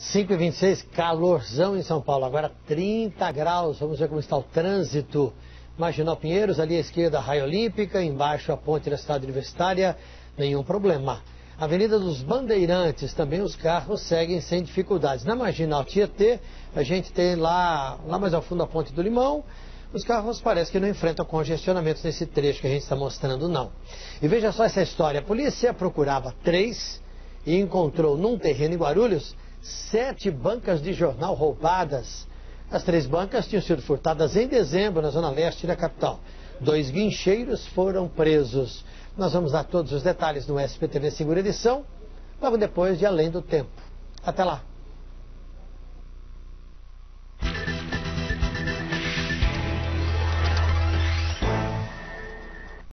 5h26, calorzão em São Paulo, agora 30 graus. Vamos ver como está o trânsito. Marginal Pinheiros, ali à esquerda, a Raia Olímpica, embaixo a ponte da cidade universitária, nenhum problema. Avenida dos Bandeirantes, também os carros seguem sem dificuldades. Na Marginal Tietê, a gente tem lá, lá mais ao fundo a ponte do Limão, os carros parece que não enfrentam congestionamentos nesse trecho que a gente está mostrando, não. E veja só essa história, a polícia procurava três e encontrou num terreno em Guarulhos sete bancas de jornal roubadas. As três bancas tinham sido furtadas em dezembro na zona leste da capital. Dois guincheiros foram presos. Nós vamos dar todos os detalhes no SPTV Segura Edição, logo depois de Além do Tempo. Até lá!